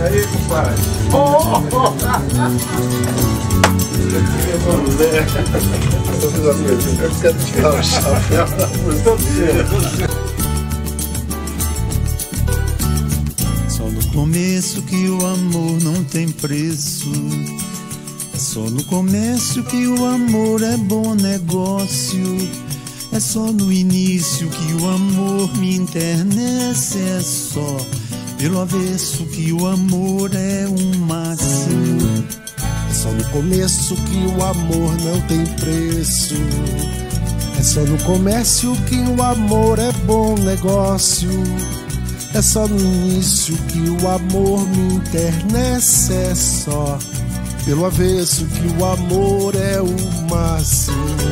aí, compadre. Oh! Eu quero tirar o chapéu. Só no começo que o amor não tem preço. É só no começo que o amor é bom negócio. É só no início que o amor me internece. É só pelo avesso que o amor é o máximo. É só no começo que o amor não tem preço. É só no comércio que o amor é bom negócio. É só no início que o amor me internece. É só pelo avesso que o amor é o máximo.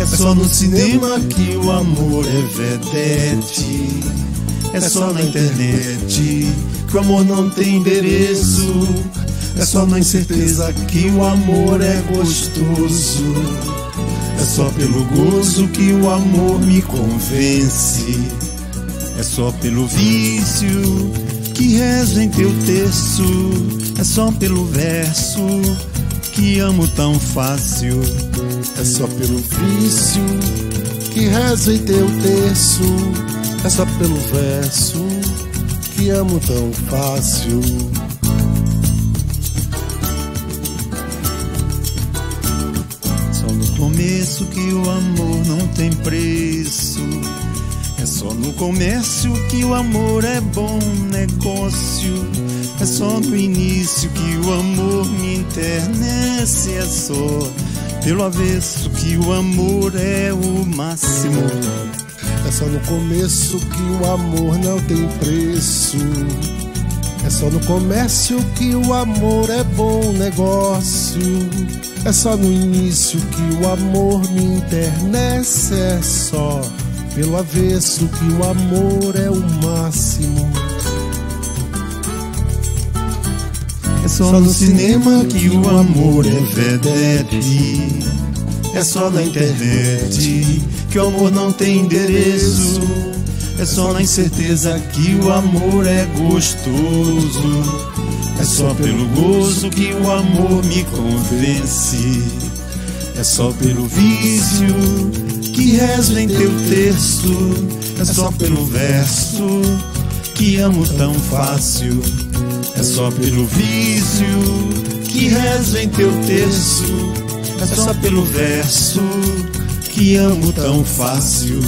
É só no cinema que o amor é vedete. É só na internet que o amor não tem endereço. É só na incerteza que o amor é gostoso. É só pelo gozo que o amor me convence. É só pelo vício que rezo em teu terço. É só pelo verso que amo tão fácil. É só pelo vício que rezo em teu terço. É só pelo verso que amo tão fácil. Só no começo que o amor não tem preço. É só no comércio que o amor é bom negócio. É só no início que o amor me internece. É só pelo avesso que o amor é o máximo. É só no começo que o amor não tem preço. É só no comércio que o amor é bom negócio. É só no início que o amor me internece. É só pelo avesso que o amor é o máximo. É só no cinema que o amor é vedete. É só na internet que o amor não tem endereço. É só na incerteza que o amor é gostoso. É só pelo gozo que o amor me convence. É só pelo vício que rezo em teu terço. É só pelo verso que amo tão fácil. É só pelo vício que rezo em teu terço. É só pelo verso que amo tão fácil.